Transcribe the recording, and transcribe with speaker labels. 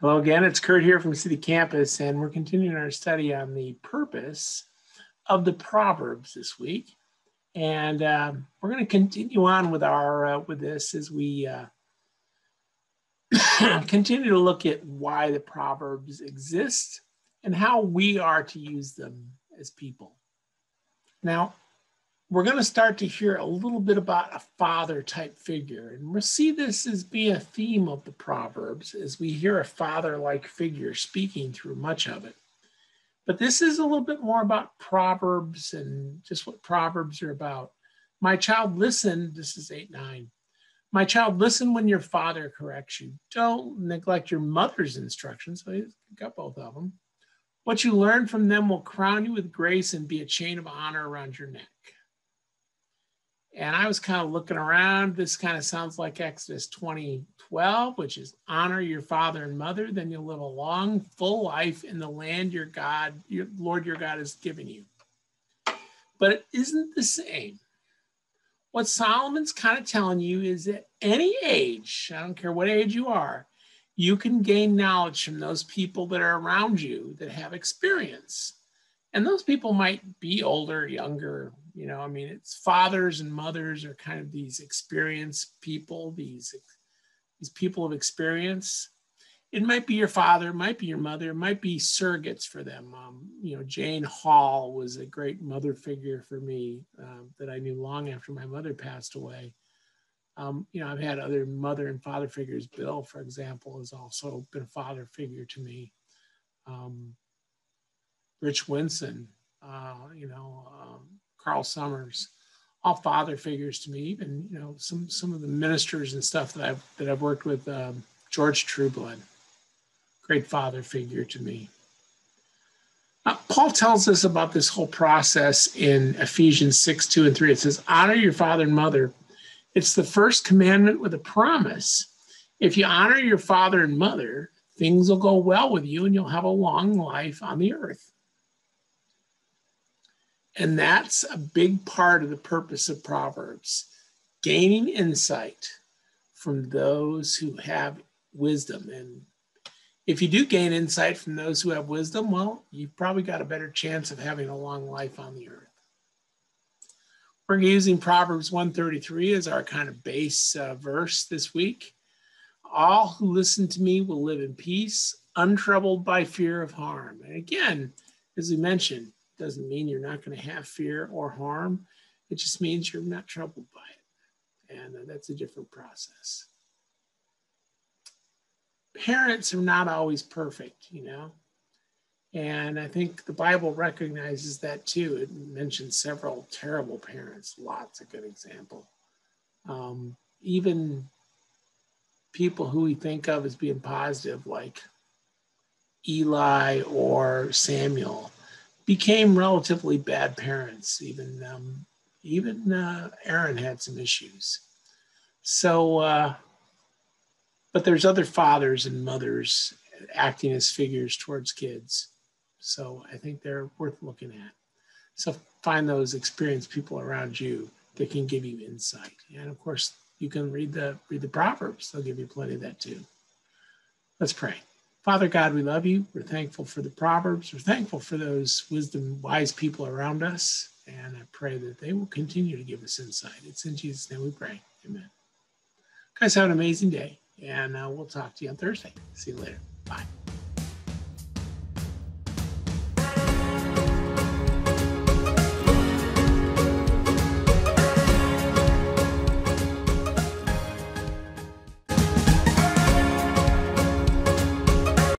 Speaker 1: Hello again, it's Kurt here from City Campus, and we're continuing our study on the purpose of the Proverbs this week. And um, we're going to continue on with our uh, with this as we uh, continue to look at why the Proverbs exist and how we are to use them as people. Now, we're going to start to hear a little bit about a father type figure. And we'll see this as being a theme of the Proverbs as we hear a father like figure speaking through much of it. But this is a little bit more about Proverbs and just what Proverbs are about. My child, listen. This is 8 9. My child, listen when your father corrects you. Don't neglect your mother's instructions. So he's got both of them. What you learn from them will crown you with grace and be a chain of honor around your neck. And I was kind of looking around. This kind of sounds like Exodus 2012, which is honor your father and mother, then you'll live a long, full life in the land your God, your Lord your God has given you. But it isn't the same. What Solomon's kind of telling you is at any age, I don't care what age you are, you can gain knowledge from those people that are around you that have experience. And those people might be older, younger, you know, I mean, it's fathers and mothers are kind of these experienced people, these these people of experience. It might be your father, it might be your mother, it might be surrogates for them. Um, you know, Jane Hall was a great mother figure for me um, that I knew long after my mother passed away. Um, you know, I've had other mother and father figures. Bill, for example, has also been a father figure to me. Um, Rich Winson, uh, you know, um, Carl Summers, all father figures to me. Even you know some some of the ministers and stuff that I've that I've worked with. Um, George Trueblood, great father figure to me. Uh, Paul tells us about this whole process in Ephesians 6, 2 and 3. It says, Honor your father and mother. It's the first commandment with a promise. If you honor your father and mother, things will go well with you and you'll have a long life on the earth. And that's a big part of the purpose of Proverbs gaining insight from those who have wisdom. And if you do gain insight from those who have wisdom, well, you've probably got a better chance of having a long life on the earth. We're using Proverbs 133 as our kind of base uh, verse this week. All who listen to me will live in peace, untroubled by fear of harm. And again, as we mentioned, doesn't mean you're not going to have fear or harm. It just means you're not troubled by it. And uh, that's a different process. Parents are not always perfect, you know. And I think the Bible recognizes that too. It mentions several terrible parents, lots of good example. Um, even people who we think of as being positive, like Eli or Samuel, became relatively bad parents. Even um, even uh, Aaron had some issues. So, uh, but there's other fathers and mothers acting as figures towards kids. So I think they're worth looking at. So find those experienced people around you that can give you insight. And of course, you can read the read the proverbs. They'll give you plenty of that too. Let's pray. Father God, we love you. We're thankful for the Proverbs. We're thankful for those wisdom, wise people around us. And I pray that they will continue to give us insight. It's in Jesus' name we pray. Amen. Guys, have an amazing day. And uh, we'll talk to you on Thursday. See you later. Bye.